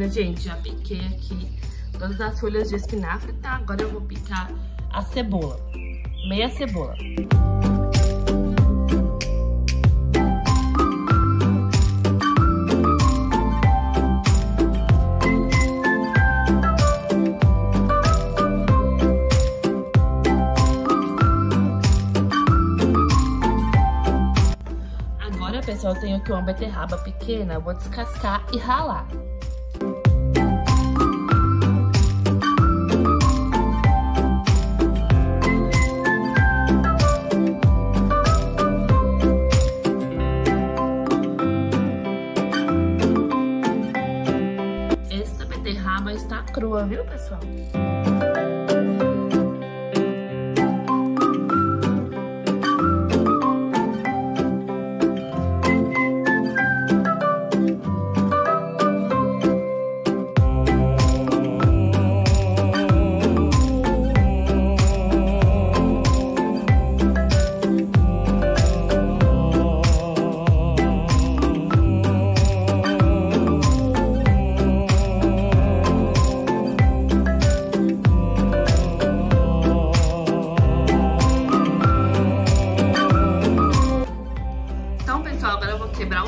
Olha, gente, já piquei aqui todas as folhas de espinafre, tá? Agora eu vou picar a cebola. Meia cebola. Agora, pessoal, eu tenho aqui uma beterraba pequena, vou descascar e ralar.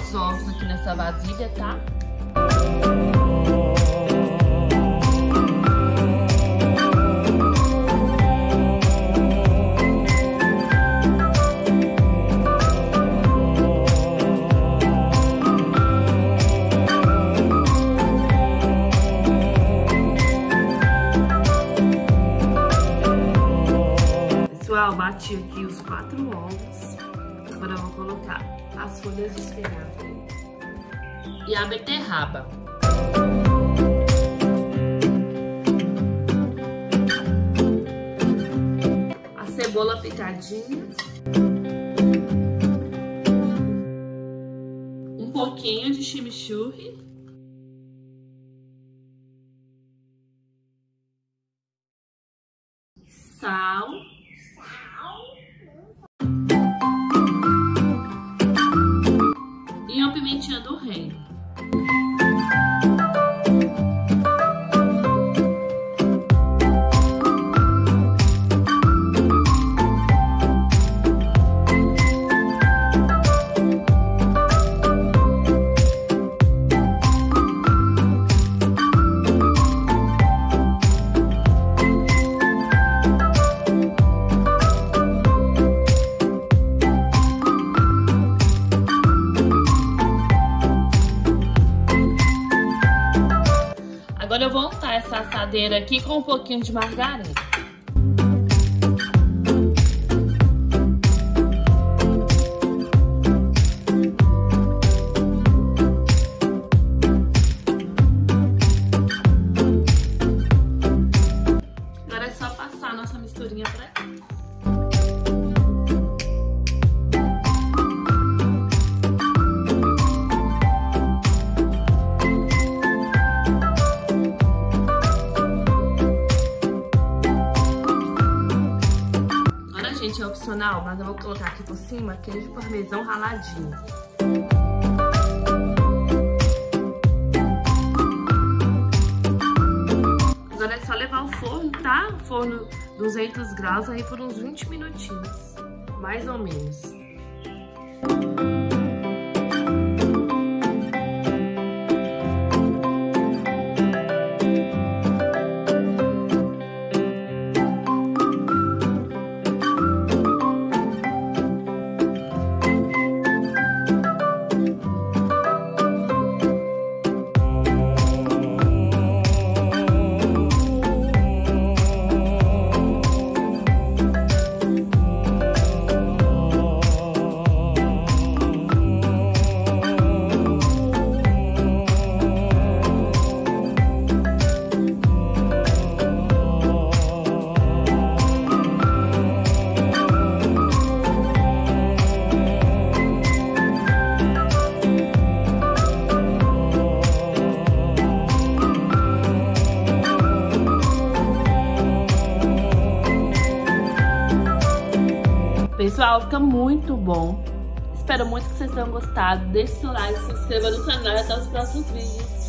Os ovos aqui nessa vasilha, tá? Pessoal, bati aqui os quatro ovos. Agora eu vou colocar as folhas de espinafre e a beterraba. A cebola picadinha. Um pouquinho de chimichurri. Sal. Uma pimentinha do reino. Vou untar essa assadeira aqui com um pouquinho de margarina. Gente, é opcional, mas eu vou colocar aqui por cima queijo parmesão raladinho. Agora é só levar ao forno, tá? Forno 200 graus aí por uns 20 minutinhos, mais ou menos. Pessoal, fica muito bom. Espero muito que vocês tenham gostado. Deixe seu like, se inscreva no canal e até os próximos vídeos.